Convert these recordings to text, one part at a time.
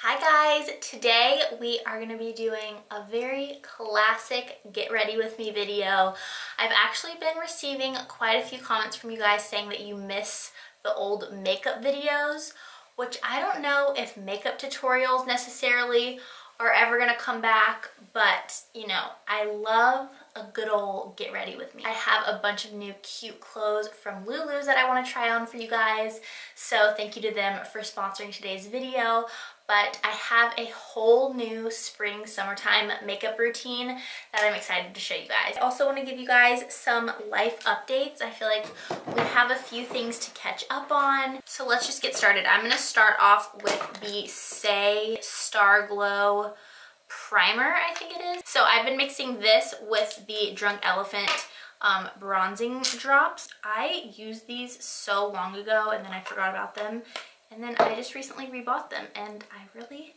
Hi guys, today we are going to be doing a very classic get ready with me video. I've actually been receiving quite a few comments from you guys saying that you miss the old makeup videos, which I don't know if makeup tutorials necessarily are ever going to come back, but you know, I love a good old get ready with me. I have a bunch of new cute clothes from Lulus that I want to try on for you guys. So thank you to them for sponsoring today's video but I have a whole new spring summertime makeup routine that I'm excited to show you guys. I also want to give you guys some life updates. I feel like we have a few things to catch up on. So let's just get started. I'm going to start off with the Say Star Glow primer, I think it is. So I've been mixing this with the Drunk Elephant um, bronzing drops. I used these so long ago and then I forgot about them and then I just recently rebought them and I really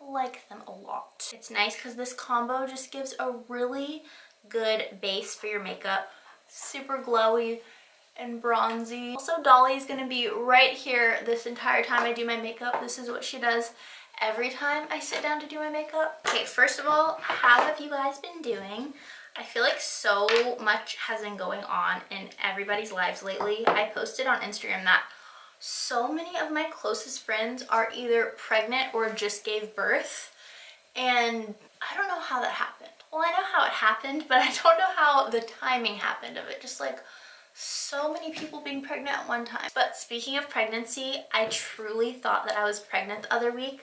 like them a lot. It's nice because this combo just gives a really good base for your makeup. Super glowy and bronzy. Also, Dolly's to be right here this entire time I do my makeup. This is what she does every time I sit down to do my makeup. Okay, first of all, how have you guys been doing? I feel like so much has been going on in everybody's lives lately. I posted on Instagram that so many of my closest friends are either pregnant or just gave birth and I don't know how that happened. Well, I know how it happened, but I don't know how the timing happened of it. Just like so many people being pregnant at one time. But speaking of pregnancy, I truly thought that I was pregnant the other week.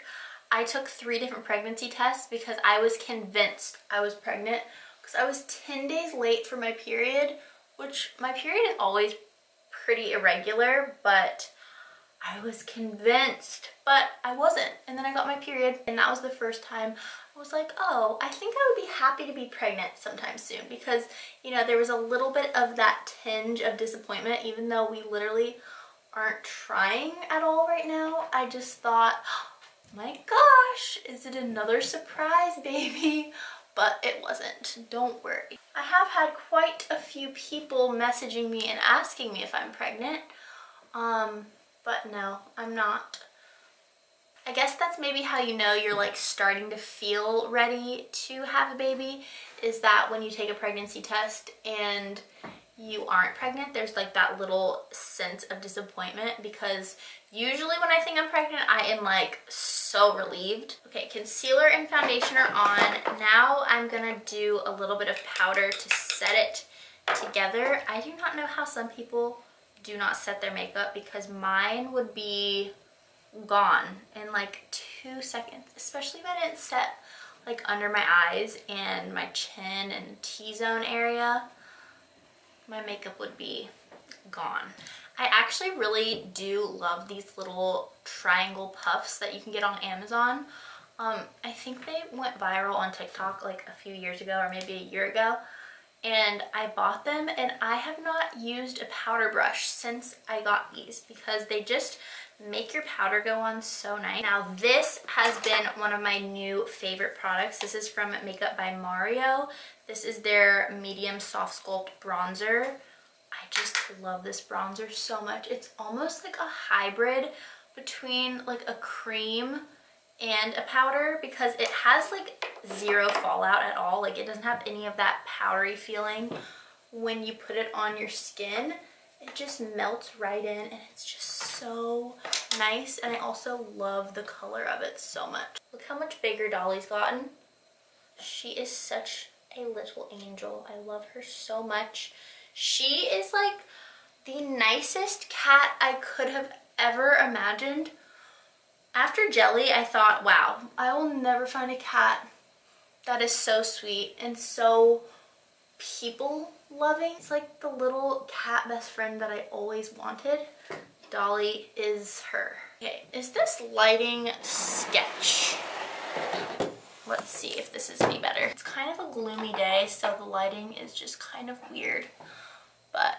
I took three different pregnancy tests because I was convinced I was pregnant because I was 10 days late for my period, which my period is always pretty irregular, but I was convinced, but I wasn't. And then I got my period and that was the first time I was like, oh, I think I would be happy to be pregnant sometime soon because, you know, there was a little bit of that tinge of disappointment even though we literally aren't trying at all right now. I just thought, oh my gosh, is it another surprise baby? But it wasn't, don't worry. I have had quite a few people messaging me and asking me if I'm pregnant. Um, but no, I'm not. I guess that's maybe how you know you're like starting to feel ready to have a baby is that when you take a pregnancy test and you aren't pregnant, there's like that little sense of disappointment because usually when I think I'm pregnant, I am like so relieved. Okay, concealer and foundation are on. Now I'm gonna do a little bit of powder to set it together. I do not know how some people do not set their makeup because mine would be gone in like two seconds, especially if I didn't set like under my eyes and my chin and T-zone area, my makeup would be gone. I actually really do love these little triangle puffs that you can get on Amazon. Um, I think they went viral on TikTok like a few years ago or maybe a year ago and I bought them and I have not used a powder brush since I got these because they just make your powder go on so nice. Now this has been one of my new favorite products. This is from Makeup by Mario. This is their medium soft sculpt bronzer. I just love this bronzer so much. It's almost like a hybrid between like a cream and a powder because it has like zero fallout at all. Like it doesn't have any of that powdery feeling when you put it on your skin. It just melts right in and it's just so nice. And I also love the color of it so much. Look how much bigger Dolly's gotten. She is such a little angel. I love her so much. She is like the nicest cat I could have ever imagined. After Jelly, I thought, wow, I will never find a cat that is so sweet and so people loving. It's like the little cat best friend that I always wanted. Dolly is her. Okay, is this lighting sketch? Let's see if this is any better. It's kind of a gloomy day, so the lighting is just kind of weird. But,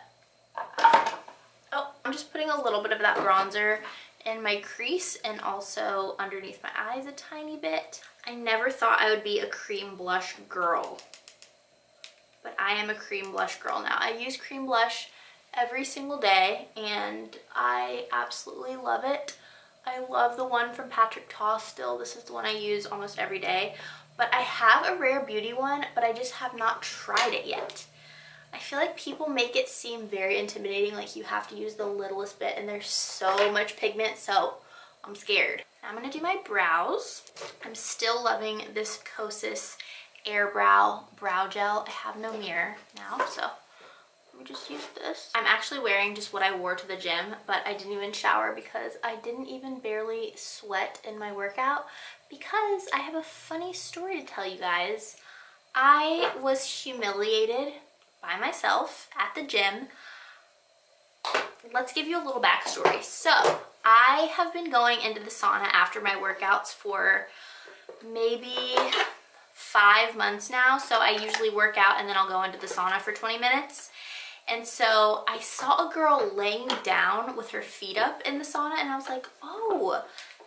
oh, I'm just putting a little bit of that bronzer in my crease and also underneath my eyes a tiny bit. I never thought I would be a cream blush girl, but I am a cream blush girl now. I use cream blush every single day and I absolutely love it. I love the one from Patrick Ta still. This is the one I use almost every day. But I have a Rare Beauty one, but I just have not tried it yet. I feel like people make it seem very intimidating, like you have to use the littlest bit and there's so much pigment, so I'm scared. I'm gonna do my brows. I'm still loving this Kosas Air Brow Brow Gel. I have no mirror now, so let me just use this. I'm actually wearing just what I wore to the gym, but I didn't even shower because I didn't even barely sweat in my workout because I have a funny story to tell you guys. I was humiliated by myself at the gym. Let's give you a little backstory. So I have been going into the sauna after my workouts for maybe five months now. So I usually work out and then I'll go into the sauna for 20 minutes. And so I saw a girl laying down with her feet up in the sauna and I was like, oh,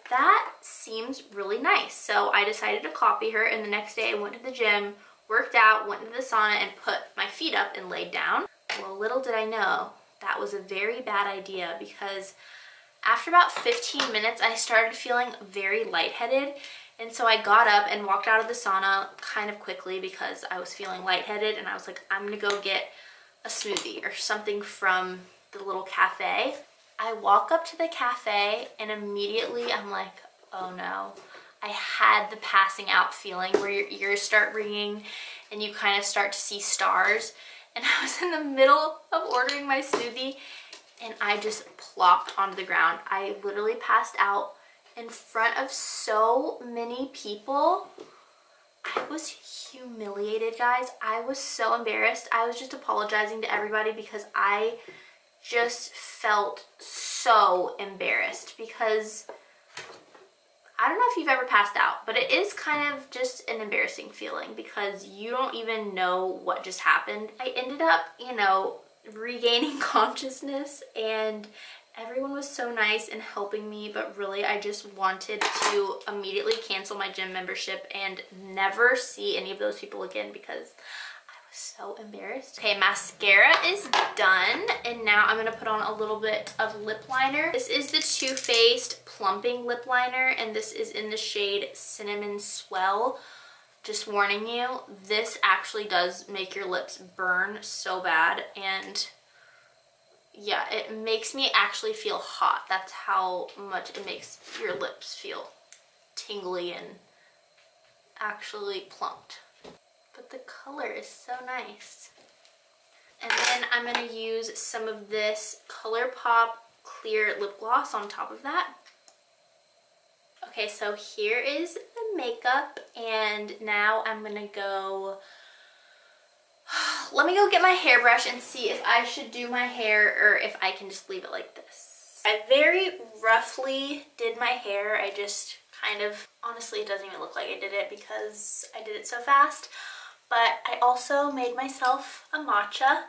that seems really nice. So I decided to copy her and the next day I went to the gym, worked out, went into the sauna and put my feet up and laid down. Well, little did I know that was a very bad idea because after about 15 minutes, I started feeling very lightheaded. And so I got up and walked out of the sauna kind of quickly because I was feeling lightheaded and I was like, I'm gonna go get a smoothie or something from the little cafe. I walk up to the cafe and immediately I'm like, oh no. I had the passing out feeling where your ears start ringing and you kind of start to see stars. And I was in the middle of ordering my smoothie and I just plopped onto the ground. I literally passed out in front of so many people. I was humiliated, guys. I was so embarrassed. I was just apologizing to everybody because I just felt so embarrassed because I don't know if you've ever passed out, but it is kind of just an embarrassing feeling because you don't even know what just happened. I ended up, you know, regaining consciousness and everyone was so nice and helping me, but really I just wanted to immediately cancel my gym membership and never see any of those people again because I was so embarrassed. Okay, mascara is done. And now I'm gonna put on a little bit of lip liner. This is the Too Faced Plumping Lip Liner, and this is in the shade Cinnamon Swell. Just warning you, this actually does make your lips burn so bad, and yeah, it makes me actually feel hot. That's how much it makes your lips feel tingly and actually plumped but the color is so nice. And then I'm going to use some of this ColourPop clear lip gloss on top of that. Okay, so here is the makeup and now I'm going to go... Let me go get my hairbrush and see if I should do my hair or if I can just leave it like this. I very roughly did my hair. I just kind of, honestly, it doesn't even look like I did it because I did it so fast but I also made myself a matcha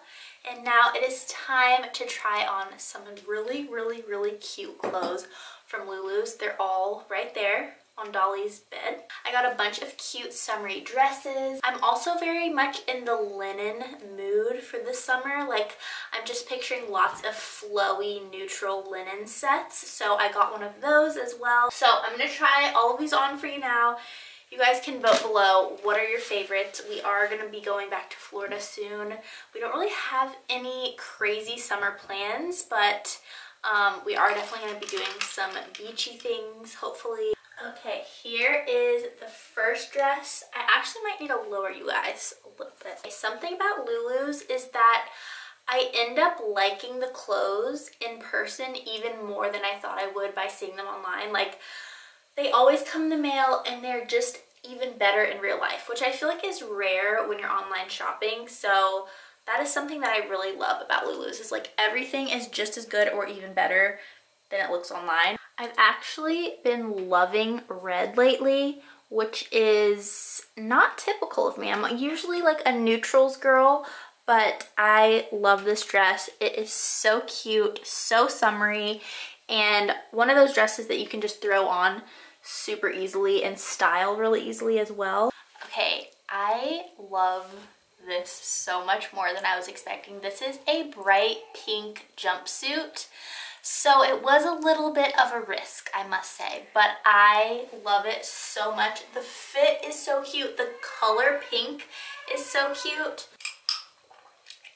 and now it is time to try on some really, really, really cute clothes from Lulus. They're all right there on Dolly's bed. I got a bunch of cute summery dresses. I'm also very much in the linen mood for the summer. Like I'm just picturing lots of flowy neutral linen sets. So I got one of those as well. So I'm gonna try all of these on for you now you guys can vote below what are your favorites. We are going to be going back to Florida soon. We don't really have any crazy summer plans, but um, we are definitely going to be doing some beachy things, hopefully. Okay, here is the first dress. I actually might need to lower you guys a little bit. Something about Lulus is that I end up liking the clothes in person even more than I thought I would by seeing them online. Like, they always come in the mail and they're just even better in real life, which I feel like is rare when you're online shopping. So that is something that I really love about Lulus is like everything is just as good or even better than it looks online. I've actually been loving red lately, which is not typical of me. I'm usually like a neutrals girl, but I love this dress. It is so cute, so summery, and one of those dresses that you can just throw on super easily and style really easily as well. Okay, I love this so much more than I was expecting. This is a bright pink jumpsuit. So it was a little bit of a risk, I must say, but I love it so much. The fit is so cute. The color pink is so cute.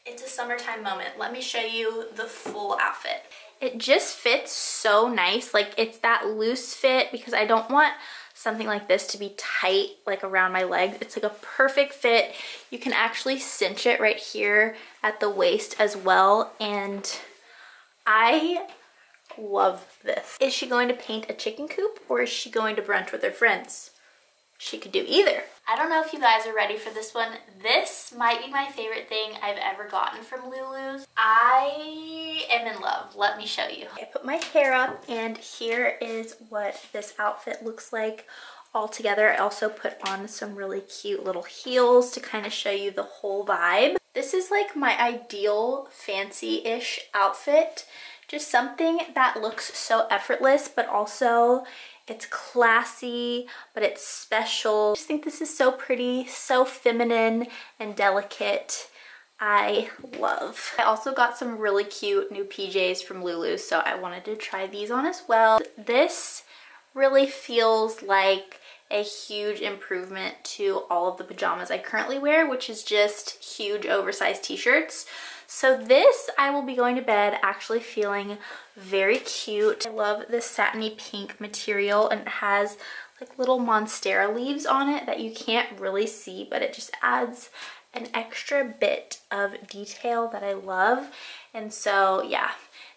It's a summertime moment. Let me show you the full outfit. It just fits so nice. Like it's that loose fit because I don't want something like this to be tight like around my legs. It's like a perfect fit. You can actually cinch it right here at the waist as well. And I love this. Is she going to paint a chicken coop or is she going to brunch with her friends? She could do either. I don't know if you guys are ready for this one. This might be my favorite thing I've ever gotten from Lulus. I am in love. Let me show you. I put my hair up and here is what this outfit looks like all together. I also put on some really cute little heels to kind of show you the whole vibe. This is like my ideal fancy-ish outfit. Just something that looks so effortless, but also it's classy, but it's special. I just think this is so pretty, so feminine and delicate. I love. I also got some really cute new PJs from Lulu, so I wanted to try these on as well. This really feels like a huge improvement to all of the pajamas I currently wear, which is just huge oversized t-shirts. So this, I will be going to bed actually feeling very cute. I love this satiny pink material and it has like little monstera leaves on it that you can't really see, but it just adds an extra bit of detail that I love. And so yeah,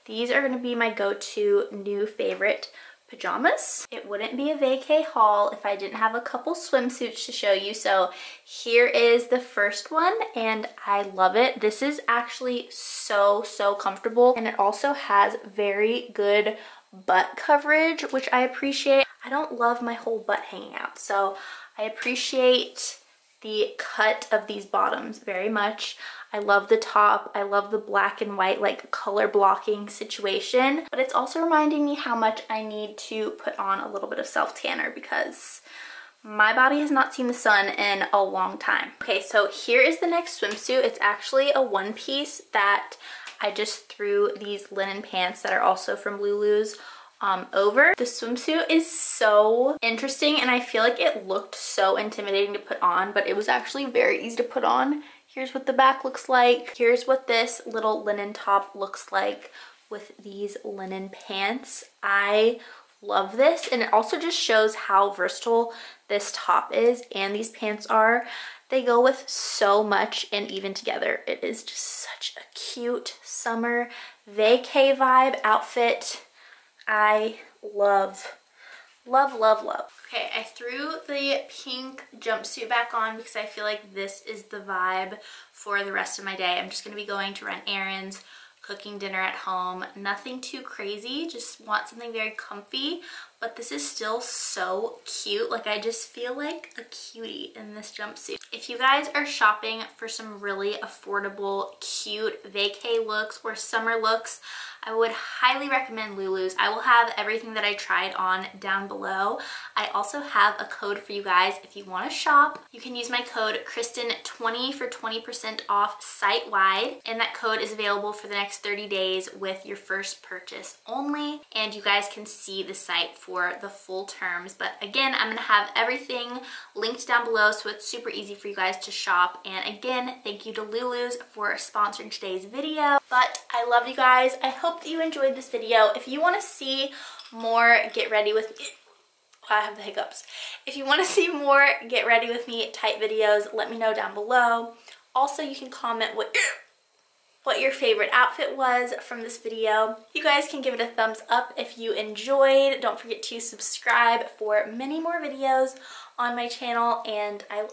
these are gonna be my go-to new favorite pajamas. It wouldn't be a vacay haul if I didn't have a couple swimsuits to show you. So here is the first one and I love it. This is actually so, so comfortable and it also has very good butt coverage, which I appreciate. I don't love my whole butt hanging out. So I appreciate the cut of these bottoms very much. I love the top. I love the black and white like color blocking situation, but it's also reminding me how much I need to put on a little bit of self tanner because my body has not seen the sun in a long time. Okay, so here is the next swimsuit. It's actually a one piece that I just threw these linen pants that are also from Lulus um, over. The swimsuit is so interesting and I feel like it looked so intimidating to put on, but it was actually very easy to put on. Here's what the back looks like. Here's what this little linen top looks like with these linen pants. I love this and it also just shows how versatile this top is and these pants are. They go with so much and even together. It is just such a cute summer vacay vibe outfit. I love, love, love, love. Okay, I threw the pink jumpsuit back on because I feel like this is the vibe for the rest of my day. I'm just gonna be going to run errands, cooking dinner at home. Nothing too crazy, just want something very comfy, but this is still so cute. Like I just feel like a cutie in this jumpsuit. If you guys are shopping for some really affordable, cute vacay looks or summer looks, I would highly recommend Lulus. I will have everything that I tried on down below. I also have a code for you guys if you want to shop. You can use my code Kristin20 for 20% off site-wide and that code is available for the next 30 days with your first purchase only and you guys can see the site for the full terms but again I'm gonna have everything linked down below so it's super easy for you guys to shop and again thank you to Lulus for sponsoring today's video but I love you guys I hope hope that you enjoyed this video. If you want to see more Get Ready With Me, I have the hiccups. If you want to see more Get Ready With Me type videos, let me know down below. Also, you can comment what what your favorite outfit was from this video. You guys can give it a thumbs up if you enjoyed. Don't forget to subscribe for many more videos on my channel and I love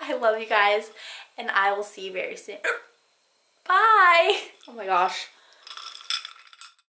I love you guys and I will see you very soon. Bye! Oh my gosh.